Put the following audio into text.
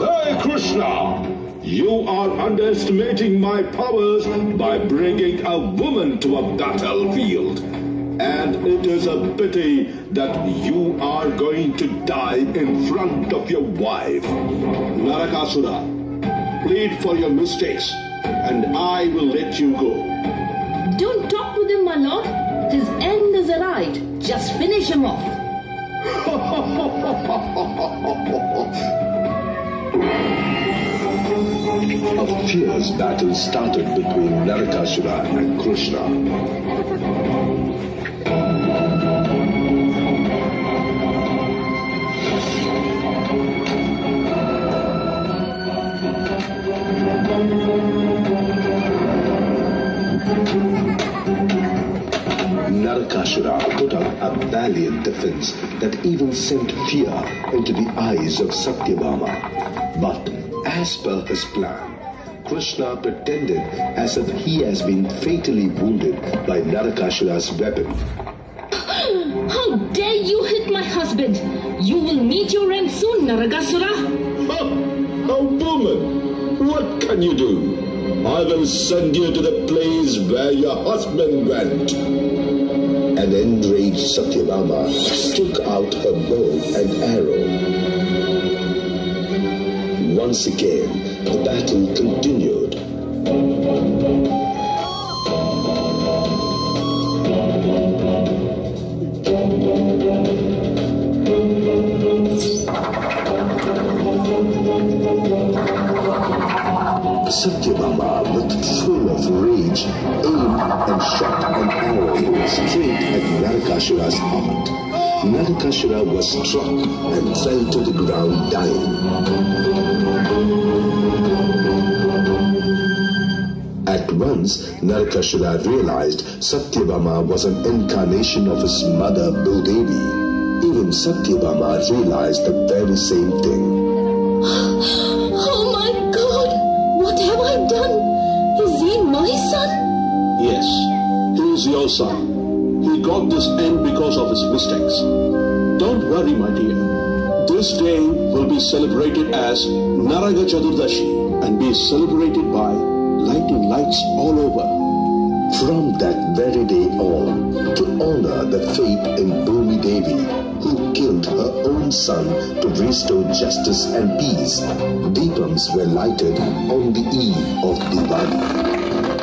Hey, Krishna! You are underestimating my powers by bringing a woman to a battlefield. And it is a pity that you are going to die in front of your wife. Narakasura, plead for your mistakes, and I will let you go. Don't talk with him, my lord. His end is arrived. Just finish him off. A fierce battle started between Narakasura and Krishna. Narakasura put up a valiant defense that even sent fear into the eyes of Satyabhama. But as per his plan, Krishna pretended as if he has been fatally wounded by Narakasura's weapon. How dare you hit my husband? You will meet your end soon, Naragasura. A woman! What can you do? I will send you to the place where your husband went. An enraged Satyabhama took out her bow and arrow. Once again, the battle continued. Satyabhama, with full of rage, aimed and shot an arrow straight at Narakasura's heart. Narakasura was struck and fell to the ground dying. At once, Narakasura realized Satyabhama was an incarnation of his mother Bhudevi. Even Satyabhama realized the very same thing. Yes, son. He got this end because of his mistakes. Don't worry, my dear. This day will be celebrated as Naraga Chaturdashi and be celebrated by lighting lights all over. From that very day on, to honor the faith in Bhumi Devi, who killed her own son to restore justice and peace, deepams were lighted on the eve of Diwali.